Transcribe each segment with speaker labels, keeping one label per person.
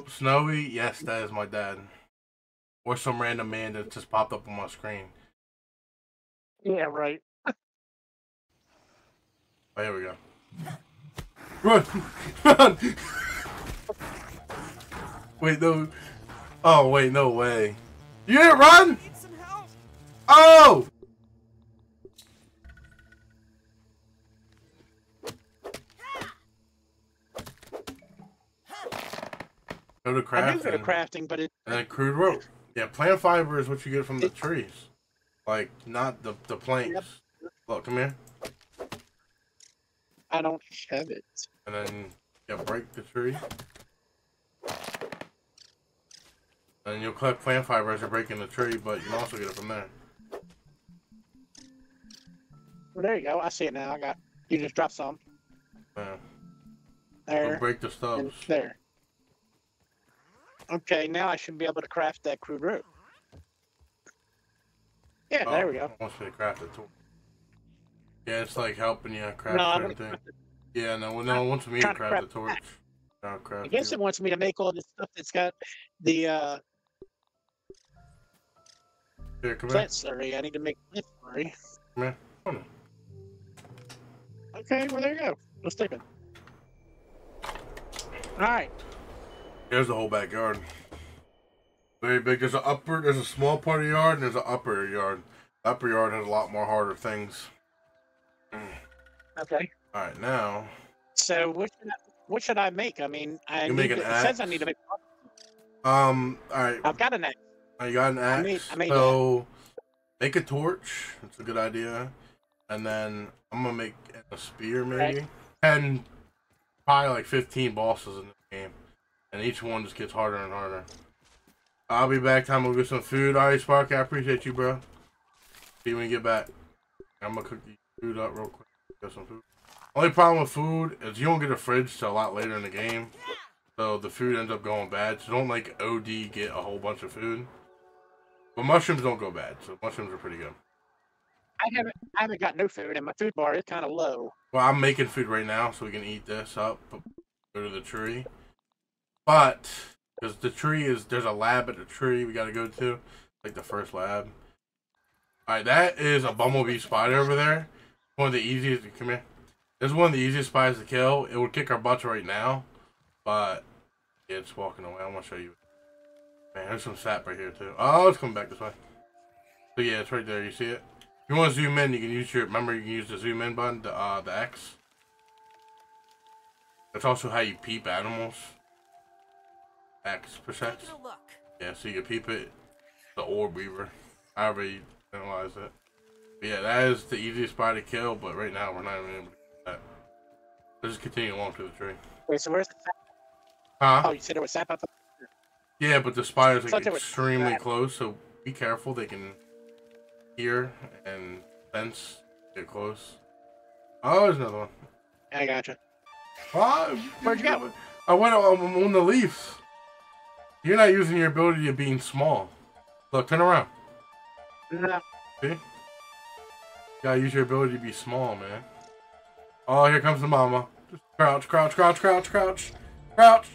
Speaker 1: Nope, Snowy. Yes, that is my dad. Or some random man that just popped up on my screen.
Speaker 2: Yeah, right.
Speaker 1: Oh, here we go. Run! Run! wait, no. Oh, wait, no way. You didn't run? Oh! Go to crafting.
Speaker 2: I do go to
Speaker 1: crafting.
Speaker 2: but it
Speaker 1: And then crude rope. Yeah, plant fiber is what you get from the trees. Like, not the, the planks. Look, come here.
Speaker 2: I don't have it.
Speaker 1: And then you break the tree. And you'll collect plant fiber as you're breaking the tree, but you can also get it from there.
Speaker 2: Well, there you go. I see it now. I got. You just drop some
Speaker 1: Yeah.
Speaker 2: there
Speaker 1: You'll break the stubs.
Speaker 2: there. Okay, now I should be able to craft that crude rope. Yeah, there we go.
Speaker 1: Oh, Wants me to craft it too. Yeah, it's like helping you craft
Speaker 2: No,
Speaker 1: certain things. Yeah, no, no, it wants me to
Speaker 2: trying to
Speaker 1: craft
Speaker 2: craft
Speaker 1: the torch. I'll craft
Speaker 2: I guess
Speaker 1: you.
Speaker 2: it wants me to make all this stuff that's got the uh,
Speaker 1: Here, come
Speaker 2: plant slurry. I need to make plant slurry.
Speaker 1: Come here. Come on.
Speaker 2: Okay, well there you go. Let's take it. All right.
Speaker 1: Here's the whole backyard. Very big. There's an upper, there's a small part of the yard, and there's an upper yard. The upper yard has a lot more harder things.
Speaker 2: Okay.
Speaker 1: All right, now
Speaker 2: So what should I, what should I make? I mean, I
Speaker 1: You make an
Speaker 2: to, it says I need to make.
Speaker 1: Um, all right,
Speaker 2: I've got an axe.
Speaker 1: now you got an axe.
Speaker 2: made- I made
Speaker 1: so make a torch. That's a good idea. And then I'm gonna make a spear maybe. And probably like 15 bosses in the game. And each one just gets harder and harder. I'll be back. Time to get some food. All right, Spark. I appreciate you, bro. See you when you get back. I'm gonna cook the food up real quick. Get some food. Only problem with food is you don't get a fridge till a lot later in the game. So the food ends up going bad. So don't like OD get a whole bunch of food. But mushrooms don't go bad. So mushrooms are pretty good.
Speaker 2: I haven't I haven't got no food, and my food bar is kind of low.
Speaker 1: Well, I'm making food right now, so we can eat this up. Go to the tree. But because the tree is there's a lab at the tree we gotta go to, like the first lab. All right, that is a bumblebee spider over there. One of the easiest. Come here. This is one of the easiest spiders to kill. It would kick our butts right now, but it's walking away. I'm gonna show you. Man, there's some sap right here too. Oh, it's coming back this way. So yeah, it's right there. You see it? If you want to zoom in, you can use your. Remember, you can use the zoom in button, the uh, the X. That's also how you peep animals. X push X.
Speaker 3: Taking a look.
Speaker 1: Yeah, so you can peep it. The orb weaver. However you analyze it. But yeah, that is the easiest spot to kill, but right now we're not even able to do that. Let's just continue along to the tree.
Speaker 2: Wait, so where's the sap?
Speaker 1: Huh?
Speaker 2: Oh, you said there was sap up there?
Speaker 1: Yeah, but the spiders
Speaker 2: Thought
Speaker 1: like extremely close, so be careful. They can hear and sense get close. Oh, there's another one.
Speaker 2: I gotcha.
Speaker 1: Oh,
Speaker 2: Where'd you go?
Speaker 1: I went I'm on the leaves. You're not using your ability of being small. Look, turn around.
Speaker 2: No,
Speaker 1: See? You gotta use your ability to be small, man. Oh, here comes the mama. Just crouch, crouch, crouch, crouch, crouch, crouch,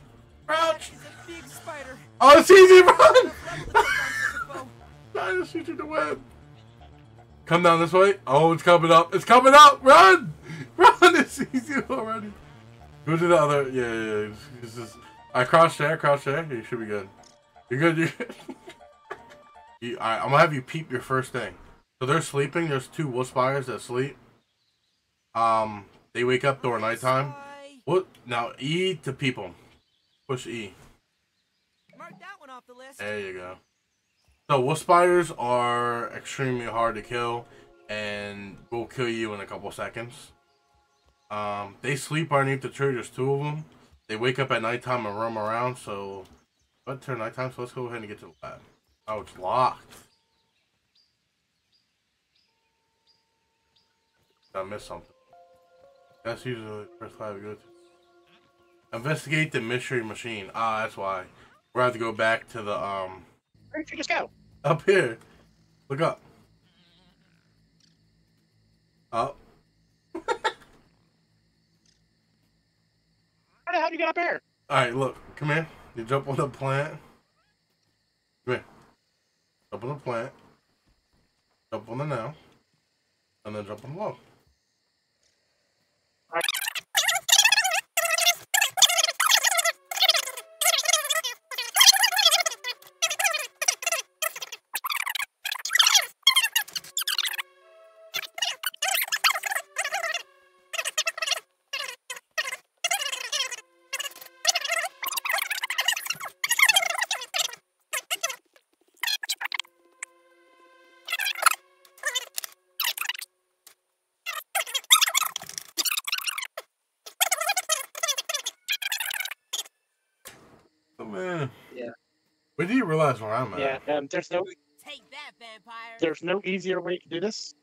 Speaker 1: crouch.
Speaker 3: He's a big spider.
Speaker 1: Oh, it's easy, run!
Speaker 3: Level the defense bow.
Speaker 1: Trying to shoot through the web. Come down this way. Oh, it's coming up. It's coming up. Run! Run! It's easy already. Go to the other. Yeah, yeah, yeah. It's, it's just, I crouch there, crouch there. You should be good. You're good. Good. you, right, I'm gonna have you peep your first thing. So they're sleeping. There's two wolf spiders that sleep. Um, they wake up during nighttime. What? Now E to peep 'em. Push E.
Speaker 3: Mark that one off the list.
Speaker 1: There you go. So wolf spiders are extremely hard to kill and will kill you in a couple seconds. Um, they sleep underneath the tree. There's two of them. They wake up at nighttime and roam around. So, but turn nighttime. So let's go ahead and get to the lab. Oh, it's locked. I missed something. That's usually the first lab we go to. Investigate the mystery machine. Ah, that's why. We're gonna have to go back to the um
Speaker 2: where did you just go?
Speaker 1: up here. Look up. Up.
Speaker 2: How the hell did you get up here?
Speaker 1: All right, look. Come here. You jump on the plant. Come here. Jump on the plant. Jump on the now. And then jump on the wall. Oh man.
Speaker 2: Yeah.
Speaker 1: When do you realize where I'm at?
Speaker 2: Yeah, um, there's no
Speaker 3: Take that, vampire.
Speaker 2: there's no easier way to do this.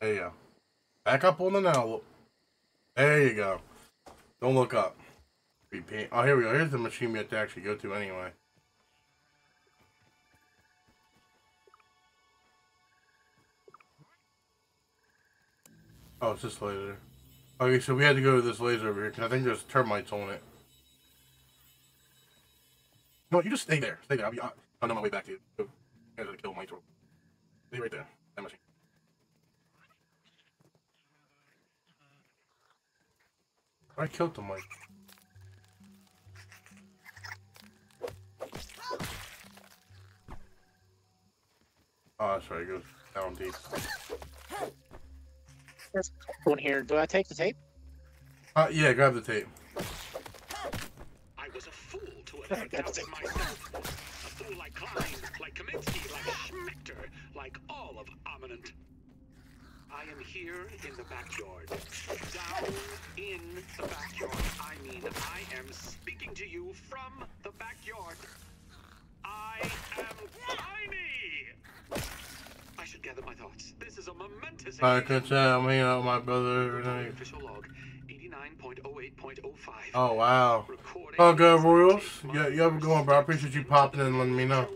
Speaker 1: There you go. Back up on the now. Look. There you go. Don't look up. Repeat. Oh, here we go. Here's the machine we have to actually go to anyway. Oh, it's this laser. Okay, so we had to go to this laser over here because I think there's termites on it. No, you just stay there. Stay there. I'll be. I'll on my way back to you. Go. I gotta kill mites. Stay right there. That machine. I killed the mic. Oh, that's right. It goes down deep.
Speaker 2: There's one here. Do I take the tape?
Speaker 1: Uh, yeah, grab the tape.
Speaker 4: I was a fool to have doubted myself. A fool like Klein, like Kaminsky, like Schmechter, like all of Ominent. I am here in the backyard. Down in the backyard. I mean, I am speaking to you from the backyard. I am tiny! I should gather my thoughts. This is a momentous
Speaker 1: I can tell I'm hanging out with my brother.
Speaker 4: Recording Official log 89.08.05.
Speaker 1: Oh, oh, oh, wow.
Speaker 4: Recording
Speaker 1: Oh, good, Royals. Yeah, you have a good one, bro. I appreciate you popping in and letting me know.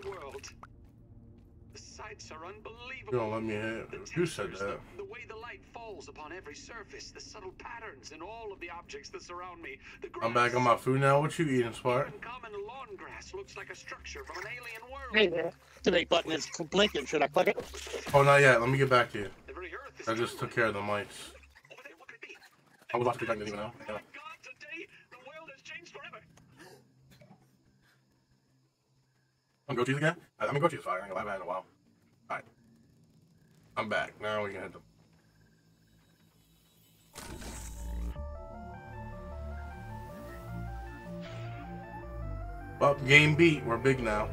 Speaker 4: The sights are unbelievable.
Speaker 1: You don't let me hit.
Speaker 4: The
Speaker 1: Who said that?
Speaker 4: The, the way the light falls upon every surface, the subtle patterns in all of the objects that surround me. The
Speaker 1: I'm back on my food now. What you eating, Spark?
Speaker 4: Common lawn grass looks like a structure from an alien world.
Speaker 2: Hey there. Activate button is blinking. Should I click it?
Speaker 1: Oh, not yet. Let me get back to you.
Speaker 4: The very earth is
Speaker 1: I just took care of the mics.
Speaker 4: Oh my God, today the world has changed forever.
Speaker 1: I'm go cheese again? I, I mean, go cheese fire. I haven't had in a while. Alright. I'm back. Now we can hit them. Well, game beat. We're big now.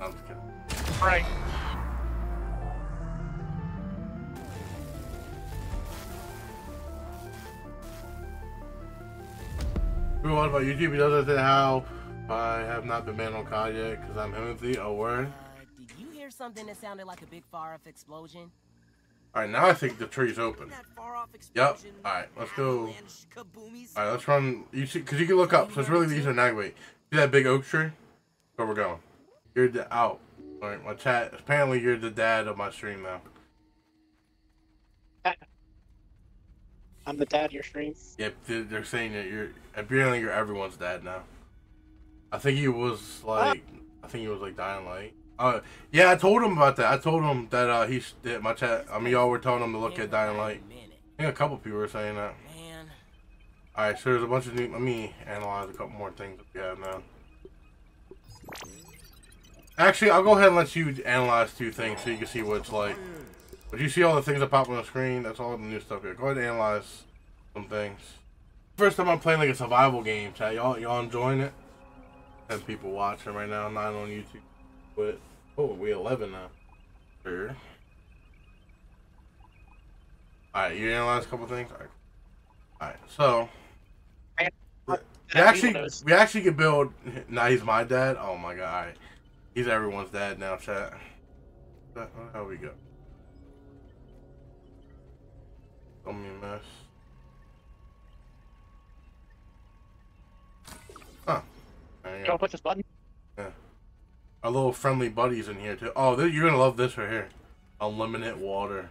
Speaker 1: I'm just kidding.
Speaker 2: Right.
Speaker 1: People, what about YouTube? He doesn't say how I have not been banned on COD yet because I'm Timothy. A word.
Speaker 3: Uh, Did you hear something that sounded like a big far off explosion?
Speaker 1: Alright, now I think the tree's open.
Speaker 3: That far off
Speaker 1: Yep. Alright, let's go. Alright, let's run. You see, because you can look up, so it's really easy to navigate. See that big oak tree? Where we're going. You're the out. Alright, my chat. Apparently, you're the dad of my stream now.
Speaker 2: I'm the dad of your stream.
Speaker 1: Yep, they're they're saying that you're. Apparently, you're everyone's dad now. I think he was like. I think he was like dying light. Uh, yeah, I told him about that. I told him that uh, he's that my chat. I mean, y'all were telling him to look at dying light. I think a couple people were saying that.
Speaker 3: Man,
Speaker 1: All right, so there's a bunch of new. Let me analyze a couple more things that we have now. Actually, I'll go ahead and let you analyze two things so you can see what it's like. But you see all the things that pop on the screen? That's all the new stuff here. Go ahead and analyze some things. First time I'm playing like a survival game, chat. Y'all, y'all enjoying it? Ten people watching right now, nine on YouTube. But oh, we 11 now. Sure. All right, you analyze a couple things. All right. All right, so. We actually, we actually could build. Now he's my dad. Oh my god! All right. He's everyone's dad now, chat. Hell we go? Don't be a mess. Huh. There you
Speaker 2: Don't push this button. Yeah.
Speaker 1: Our little friendly buddies in here too. Oh, you're gonna love this right here. Unlimited water.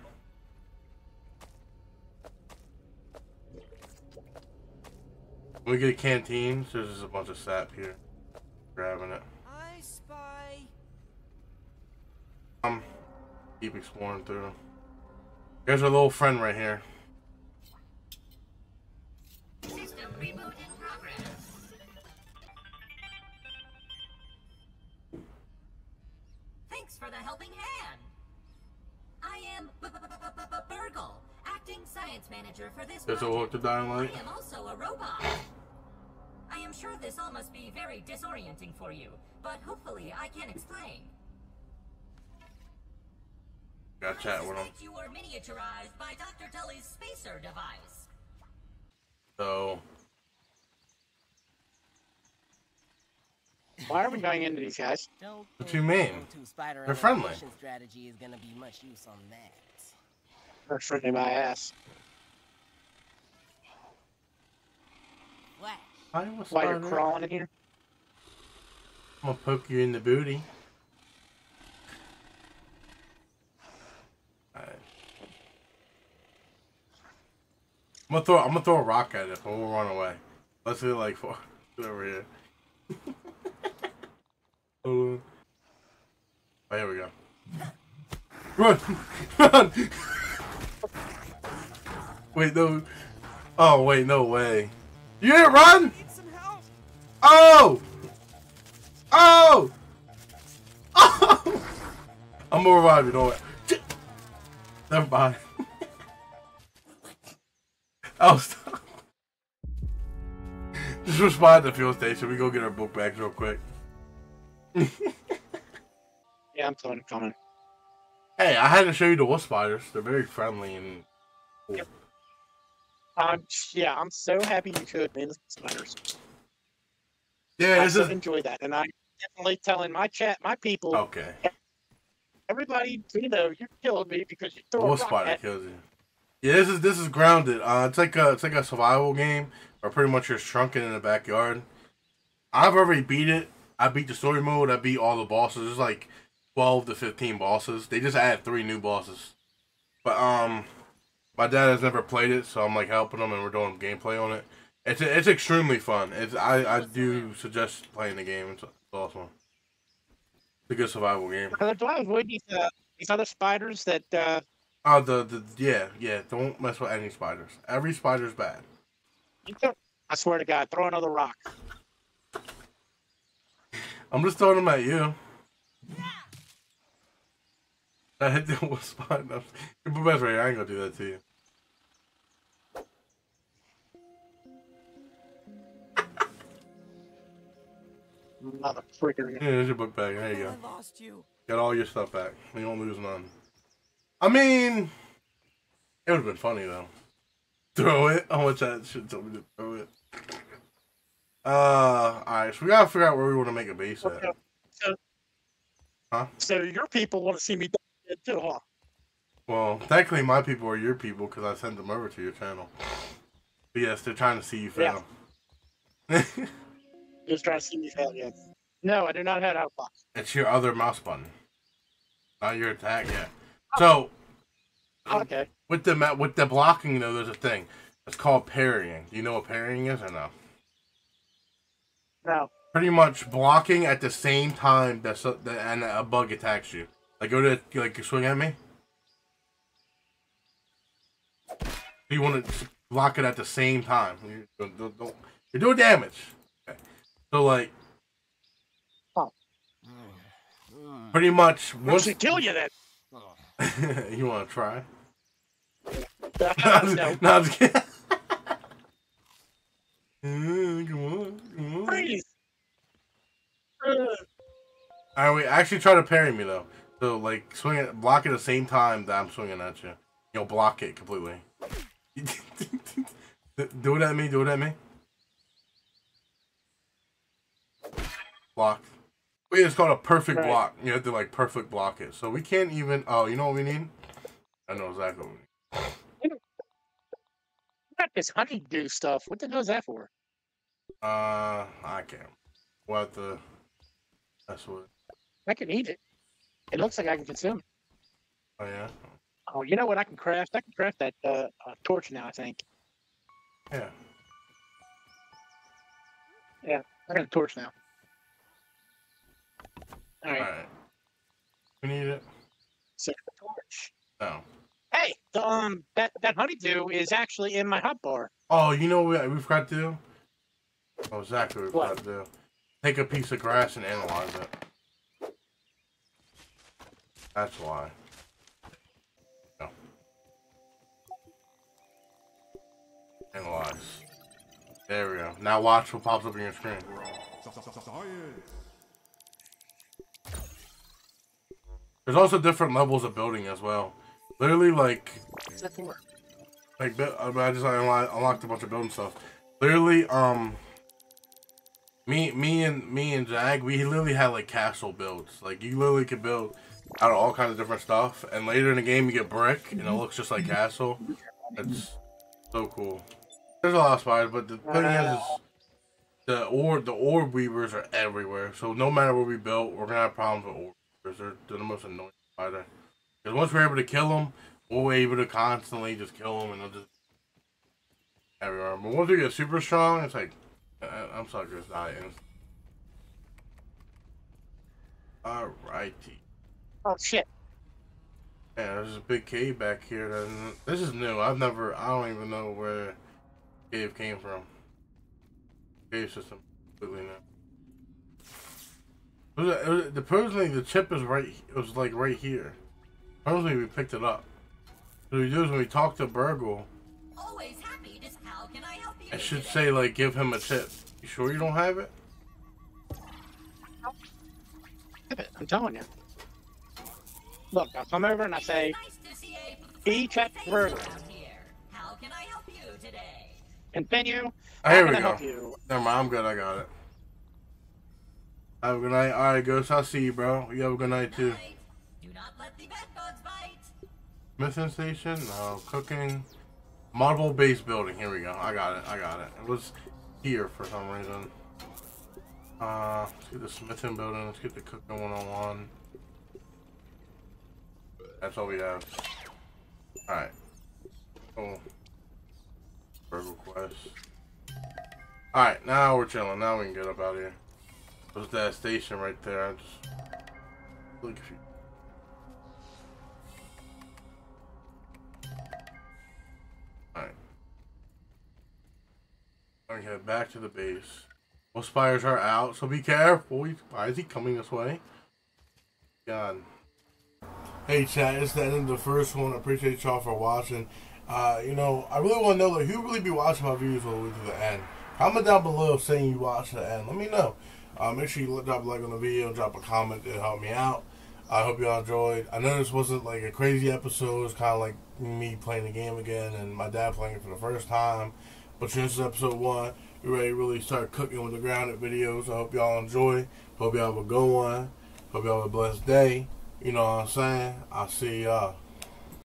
Speaker 1: When we get a canteen, so there's just a bunch of sap here. Grabbing it.
Speaker 3: I spy.
Speaker 1: Um, keep exploring through. There's our little friend right here.
Speaker 5: System reboot in progress. Thanks for the helping hand. I am Burgle, acting science manager for this
Speaker 1: There's a hook
Speaker 5: project.
Speaker 1: to Dying Light.
Speaker 5: I am also a robot. I am sure this all must be very disorienting for you, but hopefully I can explain.
Speaker 1: Got chat with him.
Speaker 5: you were miniaturized by Dr. Tully's spacer device.
Speaker 1: So,
Speaker 2: Why are we going into these guys?
Speaker 1: What
Speaker 3: do
Speaker 1: you mean?
Speaker 3: going to spider
Speaker 1: They're friendly.
Speaker 3: strategy is gonna be much use on that.
Speaker 2: They're friendly my ass.
Speaker 3: Flash.
Speaker 1: I was
Speaker 2: Why you're
Speaker 1: spider.
Speaker 2: crawling in here?
Speaker 1: I'm gonna poke you in the booty. Alright. I'm gonna throw. I'm gonna throw a rock at it, but we'll run away. Let's do it like four over here. Oh, here we go. Run! Run! wait, no. Oh, wait, no way. You didn't run?
Speaker 3: Need some help.
Speaker 1: Oh! Oh! Oh! I'm gonna revive you, don't worry. Never mind. oh, stop. Just respond to the fuel station. We go get our book bags real quick.
Speaker 2: Yeah, I'm throwing a comment.
Speaker 1: Hey, I had to show you the wolf spiders. They're very friendly and cool.
Speaker 2: Yep. Um, yeah, I'm so happy you could, man. The spiders.
Speaker 1: Yeah,
Speaker 2: I so
Speaker 1: is
Speaker 2: enjoy that, and I'm definitely telling my chat, my people,
Speaker 1: okay.
Speaker 2: everybody, you know, you're killing me because you throw a
Speaker 1: wolf
Speaker 2: rock
Speaker 1: spider
Speaker 2: at
Speaker 1: kills you. Yeah, this is this is grounded. Uh, it's like a it's like a survival game or pretty much you're shrunken in the backyard. I've already beat it. I beat the story mode. I beat all the bosses. There's like twelve to fifteen bosses. They just added three new bosses. But um, my dad has never played it, so I'm like helping him, and we're doing gameplay on it. It's it's extremely fun. It's I I do suggest playing the game. It's, it's awesome. It's a good survival game.
Speaker 2: Uh, Do I avoid these, uh, these other spiders that, uh,
Speaker 1: Oh, the, the yeah yeah. Don't mess with any spiders. Every spider's bad.
Speaker 2: I swear to God, throw another rock.
Speaker 1: I'm just throwing them at you. I hit the one spot. No, You're my best right here. I ain't gonna do that to you.
Speaker 2: Mother freaker.
Speaker 1: Yeah, there's your book bag. There you go.
Speaker 3: I lost you.
Speaker 1: Got all your stuff back. You don't lose none. I mean, it would have been funny though. Throw it. How much that should tell me to throw it. Uh, alright. So we gotta figure out where we want to make a base at.
Speaker 2: So,
Speaker 1: Huh?
Speaker 2: so your people want to see me dead too, huh?
Speaker 1: Well, thankfully, my people are your people because I sent them over to your channel. But yes, they're trying to see you fail. Yeah.
Speaker 2: Just trying to see me fail again. No, I do not have outbox.
Speaker 1: It's your other mouse button, not your attack yet. So
Speaker 2: Okay.
Speaker 1: with the with the blocking though, there's a thing. It's called parrying. Do you know what parrying is or no?
Speaker 2: Now,
Speaker 1: Pretty much blocking at the same time that so- that and a bug attacks you. Like go to like swing at me. You want to block it at the same time. You don't, don't, don't- you're doing damage. Okay. So like
Speaker 3: Mm.
Speaker 1: pretty much once
Speaker 2: should kill you then.
Speaker 1: you want to try.
Speaker 2: no,
Speaker 1: no, I'm just kidding. Mm, come on, come on.
Speaker 2: Freeze. Uh,
Speaker 1: All right, wait. Actually, try to parry me though. So like, swing it, block it at the same time that I'm swinging at you. You'll block it completely. do it at me. Do it at me. Block. Wait, it's called a perfect
Speaker 2: Right.
Speaker 1: block. You have to like perfect block it. So we can't even. Oh, you know what we need? I know exactly. What we need.
Speaker 2: Got this honeydew stuff. What the hell is that for?
Speaker 1: Uh, I can't. Have to. That's what.
Speaker 2: I can eat it. It looks like I can consume it.
Speaker 1: Oh yeah.
Speaker 2: Oh, you know what I can craft? I can craft that uh, uh, torch now, I think.
Speaker 1: Yeah.
Speaker 2: Yeah, I got a torch now. All right,
Speaker 1: Alright. We need it?
Speaker 2: set the torch.
Speaker 1: No.
Speaker 2: Hey, the, um, that that honeydew is actually in my hot bar.
Speaker 1: Oh, you know what we forgot to do? Oh, exactly what we forgot to do. Take a piece of grass and analyze it. That's why. No. Analyze. There we go. Now watch what pops up on your screen. There's also different levels of building as well. Literally, like
Speaker 2: What's that for?
Speaker 1: like I mean, I just unlocked, a bunch of building stuff. Literally, um, me, me and me and Jag, we literally had like castle builds. Like you literally could build out of all kinds of different stuff. And later in the game, you get brick, and it looks just like castle. It's so cool. There's a lot of spiders, but the thing is, is the orb, the orb weavers are everywhere. So no matter what we built, we're gonna have problems with orb weavers. They're, they're the most annoying spider. Because once we're able to kill them, we're able to constantly just kill them and they'll just everywhere. But once we get super strong, it's like I- I'm sorry, just dying. Alrighty.
Speaker 2: Oh shit!
Speaker 1: Yeah, there's a big cave back here. That, this is new. I've never. I don't even know where cave came from. Cave system completely new. It was, it was, the personally, the chip is right. It was like right here. Supposedly we picked it up. What we do is when we talk to Burgle,
Speaker 5: Always happy to. How can I help you?
Speaker 1: I should
Speaker 5: today?
Speaker 1: say like give him a tip. You sure you don't have it?
Speaker 2: I'm telling you. Look, I come over and I say,
Speaker 5: Nice to see a
Speaker 2: He checked
Speaker 5: face
Speaker 2: Virgo.
Speaker 5: around here. How can I help you today?
Speaker 2: continue.
Speaker 1: Oh, here
Speaker 2: I'm
Speaker 1: we go.
Speaker 2: you.
Speaker 1: Never mind, I'm good. I got it. Have a good night. All right, Ghost. I'll see you, bro. You have a good night too.
Speaker 5: Night. Do not let the bed bugs bite.
Speaker 1: Station? No. Cooking. Model base building. Here we go. I got it. I got it. It was here for some reason. Uh, let's get the smithing building. Let's get the cooking one on one. That's all we have. Alright. Cool. Burgle quest. Alright, now we're chilling. Now we can get up out of here. There's that station right there. I just. Look if you. Head back to the base. Most spires are out, so be careful. Why is he coming this way? God. Hey chat, it's the end of the first one. I appreciate y'all for watching. Uh, you know, I really want to know like who really be watching my videos all the way to the end. Comment down below saying you watched the end. Let me know. Uh, make sure you drop a like on the video, drop a comment to help me out. I hope y'all enjoyed. I know this wasn't like a crazy episode. It's kind of like me playing the game again and my dad playing it for the first time. But since it's episode one, we're ready to really start cooking with the grounded videos. I hope y'all enjoy. Hope y'all have a good one. Hope y'all have a blessed day. You know what I'm saying? I'll see y'all.